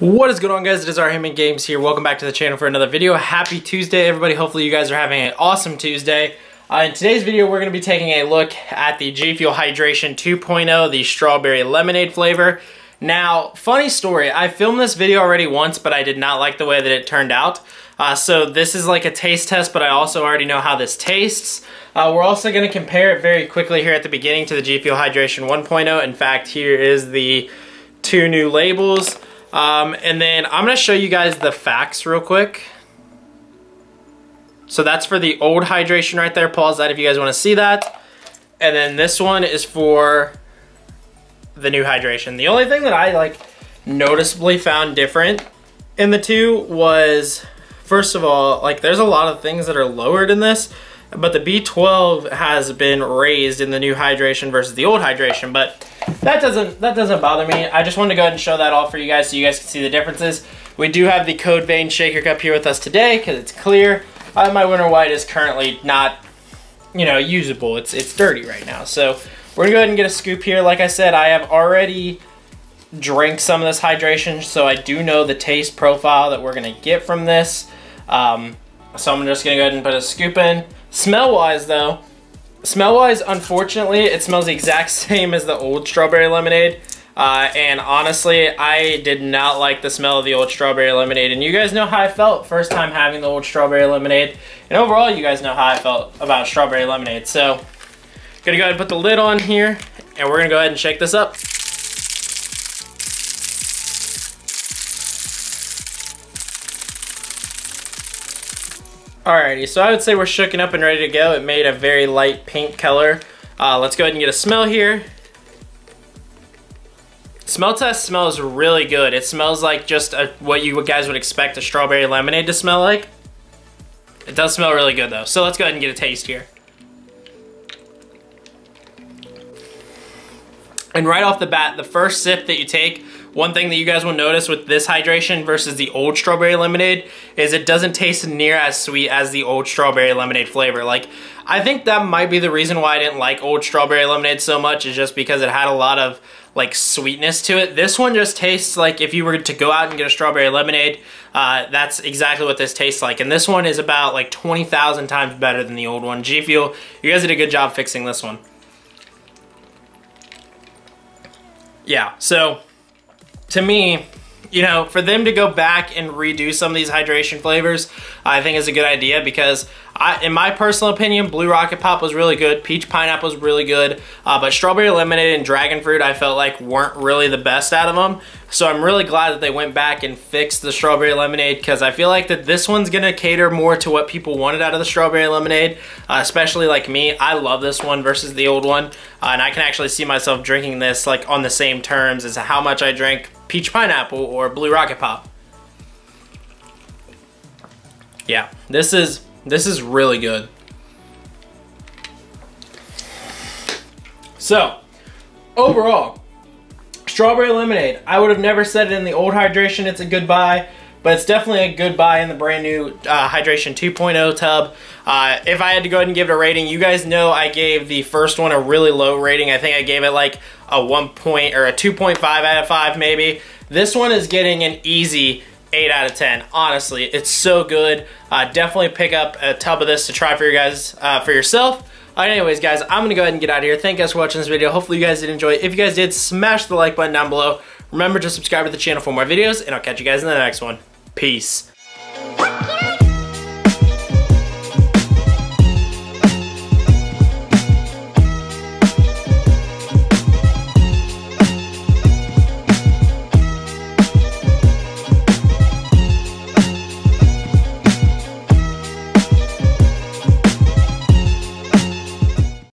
What is going on guys? It is our Rhammond Games here. Welcome back to the channel for another video. Happy Tuesday everybody. Hopefully you guys are having an awesome Tuesday. Uh, in today's video we're going to be taking a look at the G Fuel Hydration 2.0, the strawberry lemonade flavor. Now, funny story, I filmed this video already once but I did not like the way that it turned out. Uh, so this is like a taste test but I also already know how this tastes. Uh, we're also going to compare it very quickly here at the beginning to the G Fuel Hydration 1.0. In fact, here is the two new labels. Um, and then I'm gonna show you guys the facts real quick. So that's for the old hydration right there. Pause that if you guys wanna see that. And then this one is for the new hydration. The only thing that I like noticeably found different in the two was, first of all, like there's a lot of things that are lowered in this, but the B12 has been raised in the new hydration versus the old hydration. But that doesn't that doesn't bother me. I just wanted to go ahead and show that all for you guys so you guys can see the differences. We do have the Code Vein Shaker Cup here with us today because it's clear. Uh, my Winter White is currently not, you know, usable. It's it's dirty right now. So we're gonna go ahead and get a scoop here. Like I said, I have already drank some of this hydration, so I do know the taste profile that we're gonna get from this. Um, so I'm just gonna go ahead and put a scoop in. Smell-wise though, Smell-wise, unfortunately, it smells the exact same as the old strawberry lemonade. Uh, and honestly, I did not like the smell of the old strawberry lemonade. And you guys know how I felt first time having the old strawberry lemonade. And overall, you guys know how I felt about strawberry lemonade. So, gonna go ahead and put the lid on here. And we're gonna go ahead and shake this up. Alrighty, so I would say we're shooken up and ready to go. It made a very light pink color. Uh, let's go ahead and get a smell here. Smell test smells really good. It smells like just a, what you guys would expect a strawberry lemonade to smell like. It does smell really good though. So let's go ahead and get a taste here. And right off the bat, the first sip that you take one thing that you guys will notice with this hydration versus the old strawberry lemonade is it doesn't taste near as sweet as the old strawberry lemonade flavor. Like, I think that might be the reason why I didn't like old strawberry lemonade so much is just because it had a lot of like sweetness to it. This one just tastes like if you were to go out and get a strawberry lemonade, uh, that's exactly what this tastes like. And this one is about like 20,000 times better than the old one. G Fuel, you guys did a good job fixing this one. Yeah, so to me, you know, for them to go back and redo some of these hydration flavors, I think is a good idea because I, in my personal opinion, Blue Rocket Pop was really good. Peach Pineapple was really good. Uh, but Strawberry Lemonade and Dragon Fruit, I felt like weren't really the best out of them. So I'm really glad that they went back and fixed the Strawberry Lemonade because I feel like that this one's going to cater more to what people wanted out of the Strawberry Lemonade, uh, especially like me. I love this one versus the old one. Uh, and I can actually see myself drinking this like on the same terms as how much I drank Peach Pineapple or Blue Rocket Pop. Yeah, this is this is really good. So, overall, strawberry lemonade. I would have never said it in the old hydration. It's a good buy, but it's definitely a good buy in the brand new uh, hydration 2.0 tub. Uh, if I had to go ahead and give it a rating, you guys know I gave the first one a really low rating. I think I gave it like a one point or a 2.5 out of five maybe. This one is getting an easy 8 out of 10. Honestly, it's so good. Uh, definitely pick up a tub of this to try for you guys, uh, for yourself. Uh, anyways, guys, I'm going to go ahead and get out of here. Thank you guys for watching this video. Hopefully you guys did enjoy it. If you guys did, smash the like button down below. Remember to subscribe to the channel for more videos, and I'll catch you guys in the next one. Peace.